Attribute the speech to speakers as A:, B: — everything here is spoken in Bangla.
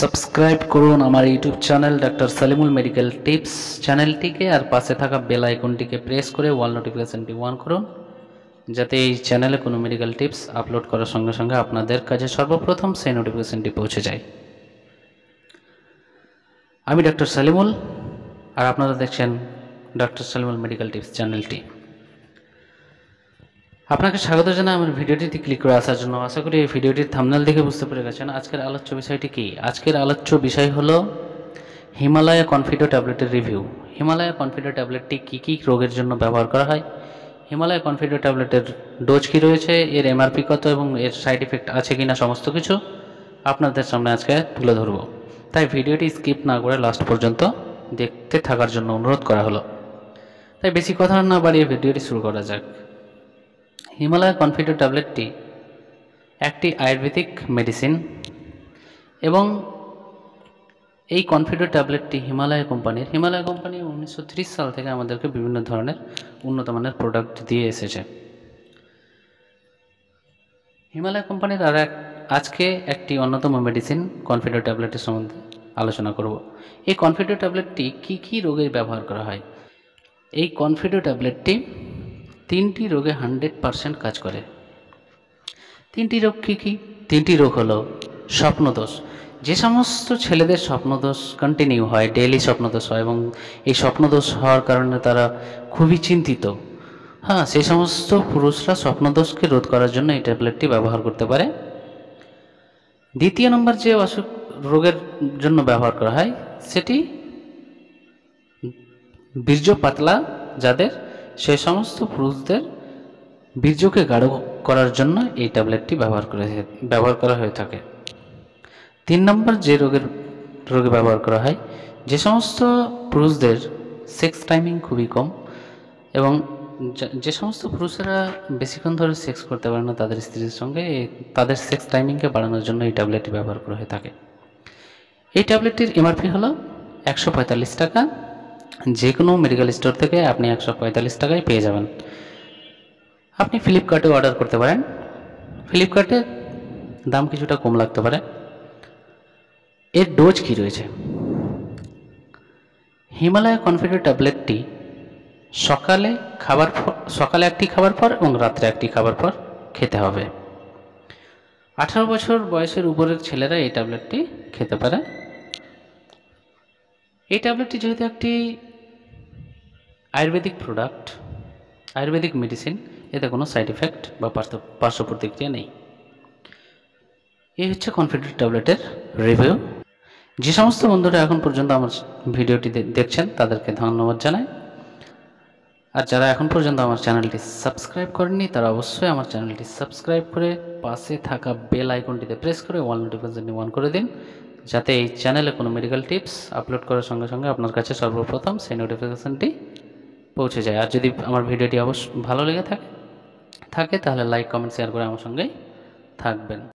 A: সাবস্ক্রাইব করুন আমার YouTube channel doctor Salimul medical tips চ্যানেলটিকে আর পাশে থাকা বেল আইকনটিকে প্রেস করে ওয়াল নোটিফিকেশনটি অন করুন, যাতে এই চ্যানেলে কোনো মেডিকেল টিপস আপলোড করার সঙ্গে সঙ্গে আপনাদের কাছে সর্বপ্রথম সেই নোটিফিকেশনটি পৌঁছে যায়। আমি ডাক্তার সালিমুল, আর আপনারা দেখছেন ডাক্তার সালিমুল মেডিকেল টিপস চ্যানেলটি। আপনাকে স্বাগত জানাই, আমার ভিডিওটিতে ক্লিক করে আসার জন্য। আশা করি এই ভিডিওটির থামনাল দেখে বুঝতে পেরে গেছেন। আজকের আলোচ্য বিষয়টি কি? আজকের আলোচ্য বিষয় হলো হিমালয়া কনফিডো ট্যাবলেটের রিভিউ হিমালয়া কনফিডো ট্যাবলেটটি কী কী রোগের জন্য ব্যবহার করা হয়? হিমালয়া কনফিডো ট্যাবলেটের ডোজ কী রয়েছে? এর এমআরপি কত এবং এর সাইড এফেক্ট আছে কি না সমস্ত কিছু আপনাদের সামনে আজকে তুলে ধরবো। তাই ভিডিওটি স্কিপ না করে লাস্ট পর্যন্ত দেখতে থাকার জন্য অনুরোধ করা হলো। তাই বেশি কথা না বাড়িয়ে ভিডিওটি শুরু করা যাক। হিমালয়া কনফিডো ট্যাবলেটটি একটি আয়ুর্বেদিক মেডিসিন এবং এই কনফিডো ট্যাবলেটটি হিমালয় কোম্পানির, হিমালয় কোম্পানি উনিশশো ত্রিশ সাল থেকে আমাদেরকে বিভিন্ন ধরনের উন্নত মানের প্রোডাক্ট দিয়ে এসেছে। হিমালয় কোম্পানির আর এক, আজকে একটি অন্যতম মেডিসিন কনফিডো ট্যাবলেটের সম্বন্ধে আলোচনা করব। এই কনফিডো ট্যাবলেটটি কি কি রোগে ব্যবহার করা হয়? এই কনফিডো ট্যাবলেটটি তিনটি রোগে হান্ড্রেড পারসেন্ট কাজ করে। তিনটি রোগ কী কী? তিনটি রোগ হলো স্বপ্নদোষ। যে সমস্ত ছেলেদের স্বপ্নদোষ কন্টিনিউ হয় ডেইলি স্বপ্নদোষ হয় এবং এই স্বপ্নদোষ হওয়ার কারণে তারা খুবই চিন্তিত। হ্যাঁ সেই সমস্ত পুরুষরা স্বপ্নদোষকে রোধ করার জন্য এই ট্যাবলেটটি ব্যবহার করতে পারে। দ্বিতীয় নম্বর যে অসুখ রোগের জন্য ব্যবহার করা হয়, সেটি বীর্য পাতলা যাদের সেই সমস্ত পুরুষদের বীর্যকে গাঢ় করার জন্য এই ট্যাবলেটটি ব্যবহার করে ব্যবহার করা হয়ে থাকে। তিন নম্বর যে রোগের, রোগে ব্যবহার করা হয়, যে সমস্ত পুরুষদের সেক্স টাইমিং খুবই কম এবং যে সমস্ত পুরুষেরা বেশিক্ষণ ধরে সেক্স করতে পারে না, তাদের স্ত্রীর সঙ্গে তাদের সেক্স টাইমিংকে বাড়ানোর জন্য এই ট্যাবলেটটি ব্যবহার করা হয়ে থাকে। এই ট্যাবলেটটির এমআরপি হলো একশো পঁয়তাল্লিশ টাকা যে কোনো মেডিকেল স্টোর থেকে আপনি একশো পঁয়তাল্লিশ টাকায় পেয়ে যাবেন। আপনি ফ্লিপকার্টে অর্ডার করতে পারেন। ফ্লিপকার্টে দাম কিছুটা কম লাগতে পারে। এর ডোজ কি রয়েছে? হিমালয় কনফিডেন্ট ট্যাবলেটটি সকালে খাবার সকালে একটি খাবার পর এবং রাত্রে একটি খাবার পর খেতে হবে। আঠারো বছর বয়সের উপরের ছেলেরা এই ট্যাবলেটটি খেতে পারে। এই ট্যাবলেটটি যেহেতু একটি আয়ুর্বেদিক প্রোডাক্ট, আয়ুর্বেদিক মেডিসিন, এতে কোনো সাইড এফেক্ট বা পার্শ্ব প্রতিক্রিয়া নেই। এই হচ্ছে কনফিডেন্ট ট্যাবলেটের রিভিউ। যে সমস্ত বন্ধুরা এখন পর্যন্ত আমার ভিডিওটি দেখছেন, তাদেরকে ধন্যবাদ জানাই। আর যারা এখন পর্যন্ত আমার চ্যানেলটি সাবস্ক্রাইব করেননি, তারা অবশ্যই আমার চ্যানেলটি সাবস্ক্রাইব করে পাশে থাকা বেল আইকনটিতে প্রেস করে ওয়াল নোটিফিকেশনটি অন করে দিন। যাতে এই চ্যানেলে কোনো মেডিকেল টিপস আপলোড করার সঙ্গে সঙ্গে আপনার কাছে সর্বপ্রথম সেই নোটিফিকেশানটি পৌঁছে যায়। আর যদি আমার ভিডিওটি অবশ্য ভালো লেগে থাকে থাকে তাহলে লাইক কমেন্ট শেয়ার করে আমার সঙ্গেই থাকবেন।